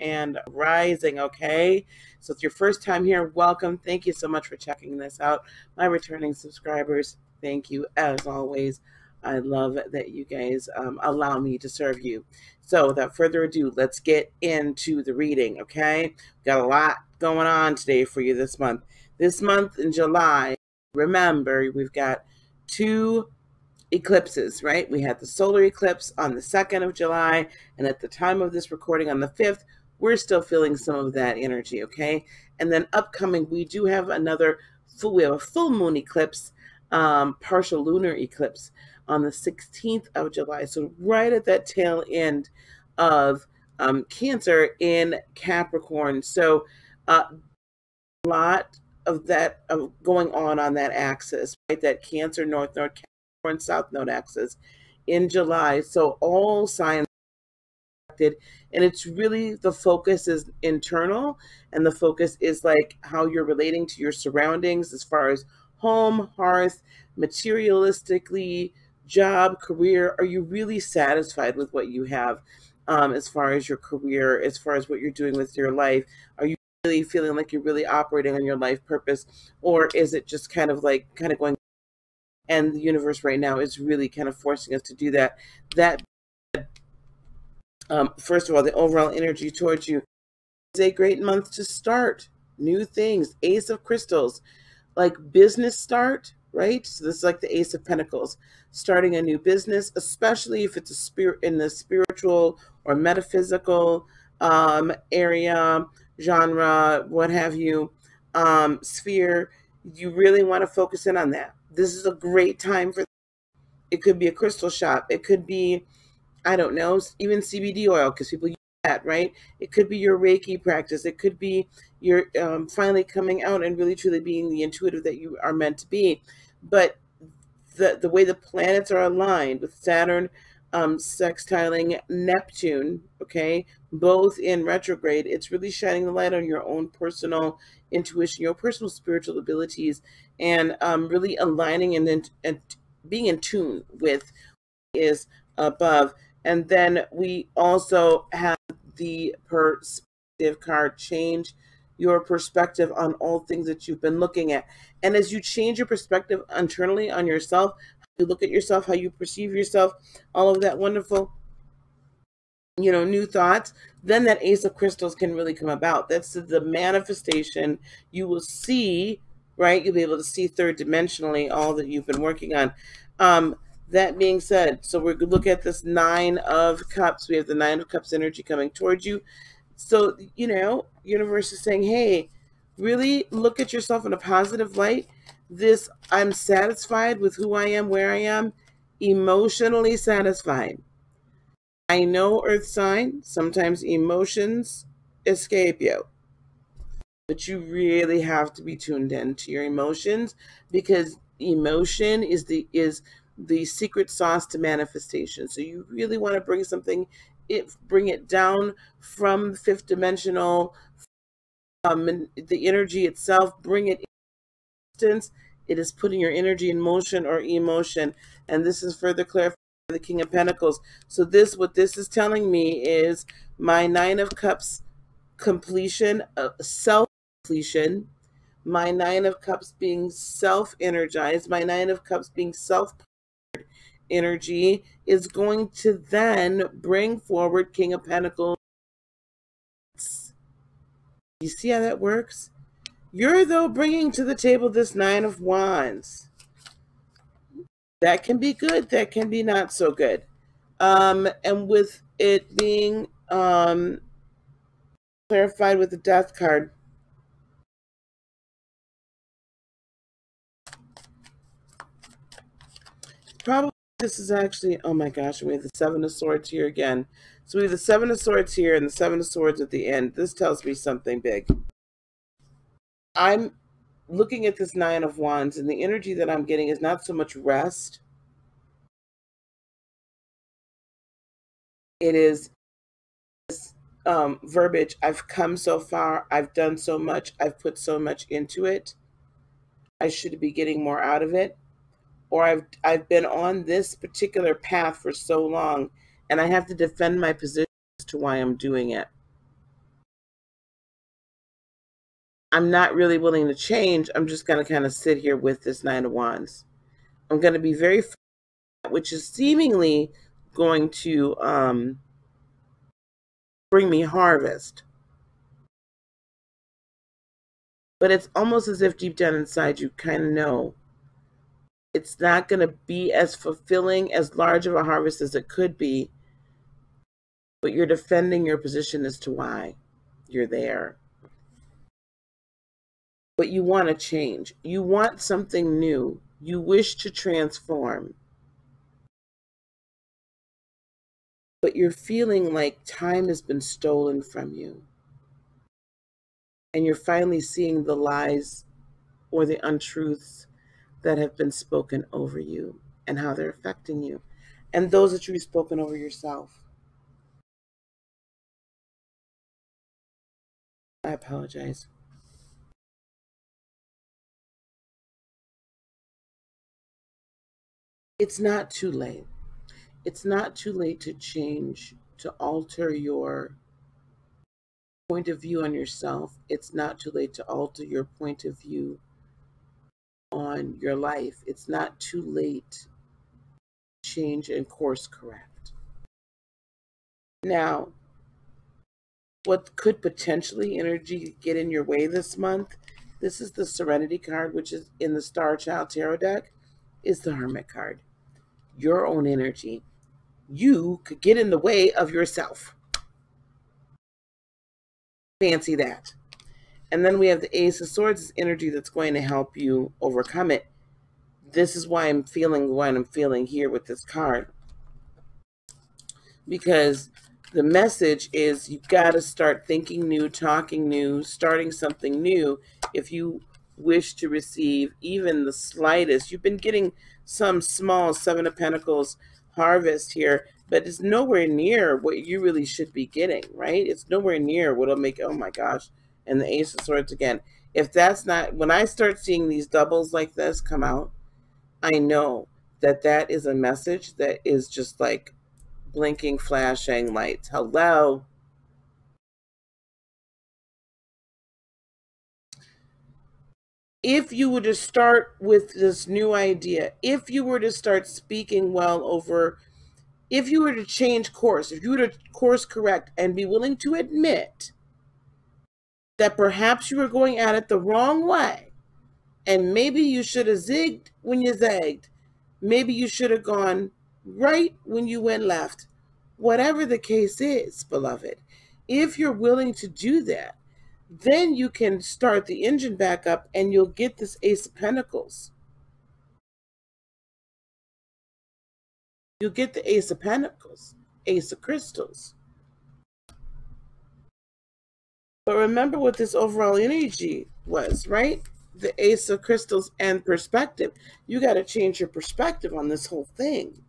and rising. Okay. So it's your first time here. Welcome. Thank you so much for checking this out. My returning subscribers, thank you as always. I love that you guys um, allow me to serve you. So, without further ado, let's get into the reading. Okay. Got a lot going on today for you this month. This month in July, remember, we've got two eclipses, right? We had the solar eclipse on the 2nd of July, and at the time of this recording on the 5th, we're still feeling some of that energy, okay? And then upcoming, we do have another full, we have a full moon eclipse, um, partial lunar eclipse on the 16th of July. So right at that tail end of um, Cancer in Capricorn. So uh, a lot of that of going on on that axis, right? That Cancer North Node, Capricorn South Node axis in July. So all signs and it's really the focus is internal and the focus is like how you're relating to your surroundings as far as home hearth materialistically job career. Are you really satisfied with what you have um, as far as your career as far as what you're doing with your life? Are you really feeling like you're really operating on your life purpose or is it just kind of like kind of going and the universe right now is really kind of forcing us to do that? That um, first of all, the overall energy towards you is a great month to start new things. Ace of Crystals, like business start, right? So this is like the Ace of Pentacles, starting a new business, especially if it's a spirit in the spiritual or metaphysical um, area, genre, what have you, um, sphere. You really want to focus in on that. This is a great time for. It could be a crystal shop. It could be I don't know, even CBD oil, because people use that, right? It could be your Reiki practice. It could be you're um, finally coming out and really truly being the intuitive that you are meant to be. But the, the way the planets are aligned with Saturn um, sextiling Neptune, okay, both in retrograde, it's really shining the light on your own personal intuition, your personal spiritual abilities, and um, really aligning and, and being in tune with is above. And then we also have the perspective card change your perspective on all things that you've been looking at. And as you change your perspective internally on yourself, you look at yourself, how you perceive yourself, all of that wonderful, you know, new thoughts, then that ace of crystals can really come about. That's the manifestation you will see, right? You'll be able to see third dimensionally all that you've been working on. Um, that being said, so we're look at this Nine of Cups. We have the Nine of Cups energy coming towards you. So, you know, universe is saying, hey, really look at yourself in a positive light. This, I'm satisfied with who I am, where I am, emotionally satisfied. I know, Earth sign, sometimes emotions escape you. But you really have to be tuned in to your emotions because emotion is the is the secret sauce to manifestation. So you really want to bring something, it bring it down from fifth dimensional, um, the energy itself, bring it instance. It is putting your energy in motion or emotion, and this is further clarified by the King of Pentacles. So this, what this is telling me is my Nine of Cups completion, uh, self completion, my Nine of Cups being self energized, my Nine of Cups being self energy is going to then bring forward King of Pentacles. You see how that works? You're, though, bringing to the table this Nine of Wands. That can be good, that can be not so good. Um, and with it being um, clarified with the Death card, this is actually, oh my gosh, we have the Seven of Swords here again. So we have the Seven of Swords here and the Seven of Swords at the end. This tells me something big. I'm looking at this Nine of Wands, and the energy that I'm getting is not so much rest. It is this um, verbiage. I've come so far. I've done so much. I've put so much into it. I should be getting more out of it or I've I've been on this particular path for so long and I have to defend my position as to why I'm doing it. I'm not really willing to change. I'm just going to kind of sit here with this Nine of Wands. I'm going to be very, which is seemingly going to um, bring me harvest. But it's almost as if deep down inside you kind of know it's not going to be as fulfilling, as large of a harvest as it could be. But you're defending your position as to why you're there. But you want to change. You want something new. You wish to transform. But you're feeling like time has been stolen from you. And you're finally seeing the lies or the untruths that have been spoken over you and how they're affecting you, and those that you've spoken over yourself. I apologize. It's not too late. It's not too late to change, to alter your point of view on yourself. It's not too late to alter your point of view on your life. It's not too late to change and course correct. Now, what could potentially energy get in your way this month? This is the Serenity card, which is in the Star Child Tarot deck, is the Hermit card. Your own energy. You could get in the way of yourself. Fancy that. And then we have the Ace of Swords energy that's going to help you overcome it. This is why I'm feeling what I'm feeling here with this card. Because the message is you've got to start thinking new, talking new, starting something new if you wish to receive even the slightest. You've been getting some small Seven of Pentacles harvest here, but it's nowhere near what you really should be getting, right? It's nowhere near what'll make, oh my gosh, and the Ace of Swords again. If that's not, when I start seeing these doubles like this come out, I know that that is a message that is just like blinking, flashing lights. Hello. If you were to start with this new idea, if you were to start speaking well over, if you were to change course, if you were to course correct and be willing to admit that perhaps you were going at it the wrong way. And maybe you should have zigged when you zagged. Maybe you should have gone right when you went left. Whatever the case is, beloved, if you're willing to do that, then you can start the engine back up and you'll get this Ace of Pentacles. You'll get the Ace of Pentacles, Ace of Crystals. But remember what this overall energy was, right? The Ace of Crystals and perspective. You got to change your perspective on this whole thing.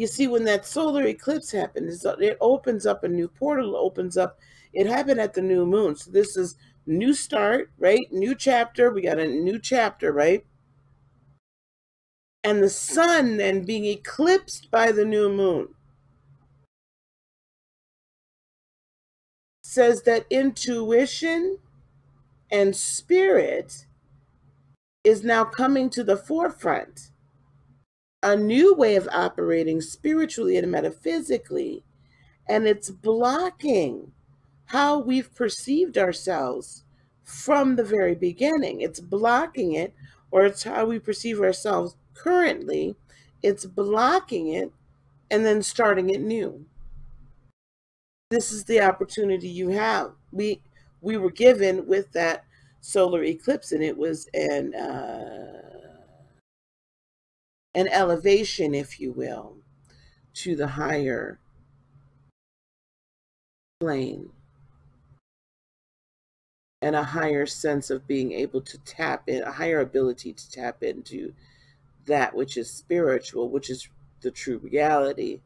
You see, when that solar eclipse happened, it opens up a new portal, opens up. It happened at the new moon. So this is new start, right? New chapter. We got a new chapter, right? And the sun then being eclipsed by the new moon. Says that intuition and spirit is now coming to the forefront. A new way of operating spiritually and metaphysically, and it's blocking how we've perceived ourselves from the very beginning. It's blocking it, or it's how we perceive ourselves currently. It's blocking it and then starting it new this is the opportunity you have. We we were given with that solar eclipse, and it was an uh, an elevation, if you will, to the higher plane and a higher sense of being able to tap in, a higher ability to tap into that which is spiritual, which is the true reality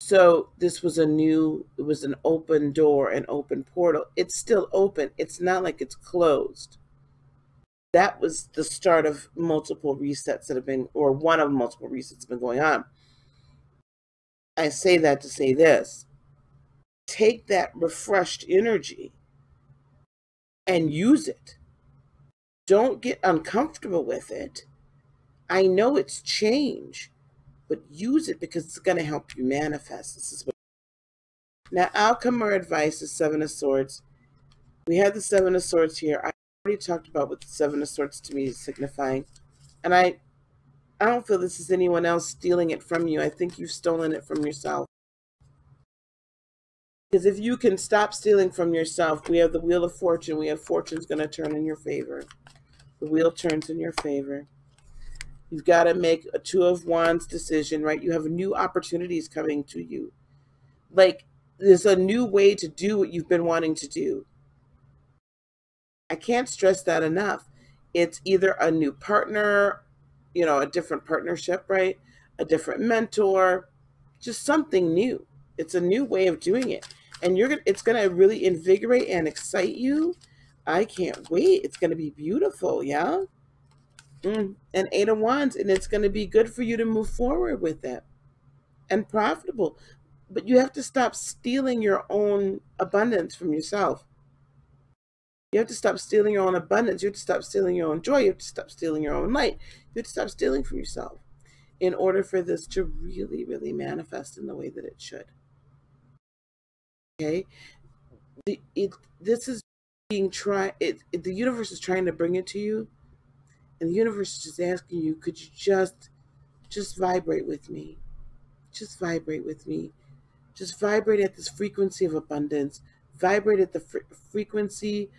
so this was a new, it was an open door, an open portal. It's still open. It's not like it's closed. That was the start of multiple resets that have been, or one of multiple resets that's been going on. I say that to say this. Take that refreshed energy and use it. Don't get uncomfortable with it. I know it's change, but use it because it's going to help you manifest. This is what. Now, outcome or advice is Seven of Swords. We have the Seven of Swords here. I already talked about what the Seven of Swords to me is signifying. And I I don't feel this is anyone else stealing it from you. I think you've stolen it from yourself. Because if you can stop stealing from yourself, we have the Wheel of Fortune. We have Fortune's going to turn in your favor. The wheel turns in your favor. You've got to make a Two of Wands decision, right? You have new opportunities coming to you. Like, there's a new way to do what you've been wanting to do. I can't stress that enough. It's either a new partner, you know, a different partnership, right? A different mentor, just something new. It's a new way of doing it. And you're gonna it's gonna really invigorate and excite you. I can't wait. It's gonna be beautiful, yeah? Mm. And eight of wands, and it's gonna be good for you to move forward with it and profitable. But you have to stop stealing your own abundance from yourself. You have to stop stealing your own abundance. You have to stop stealing your own joy. You have to stop stealing your own light. You have to stop stealing from yourself in order for this to really, really manifest in the way that it should. Okay? The, it, this is being tried, the universe is trying to bring it to you. And the universe is just asking you, could you just, just vibrate with me? Just vibrate with me. Just vibrate at this frequency of abundance. Vibrate at the fre frequency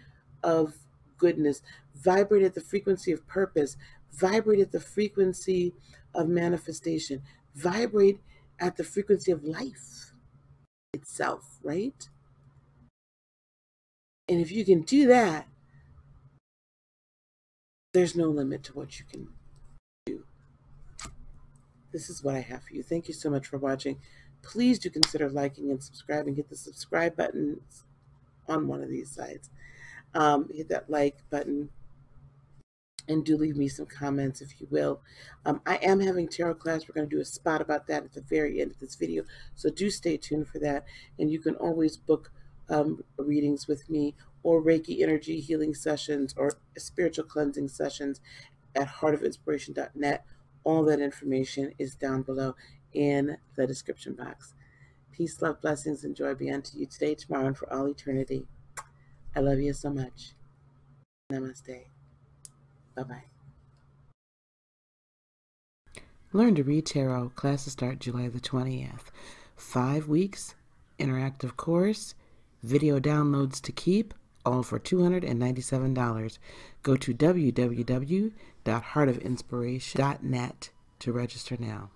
of goodness, vibrate at the frequency of purpose, vibrate at the frequency of manifestation, vibrate at the frequency of life itself, right? And if you can do that, there's no limit to what you can do. This is what I have for you. Thank you so much for watching. Please do consider liking and subscribing. Hit the subscribe button on one of these sides um, hit that like button and do leave me some comments if you will. Um, I am having tarot class. We're going to do a spot about that at the very end of this video. So do stay tuned for that. And you can always book um, readings with me or Reiki energy healing sessions or spiritual cleansing sessions at heartofinspiration.net. All that information is down below in the description box. Peace, love, blessings, and joy be unto you today, tomorrow, and for all eternity. I love you so much. Namaste. Bye bye. Learn to read tarot. Classes start July the 20th. Five weeks, interactive course, video downloads to keep, all for $297. Go to www.heartofinspiration.net to register now.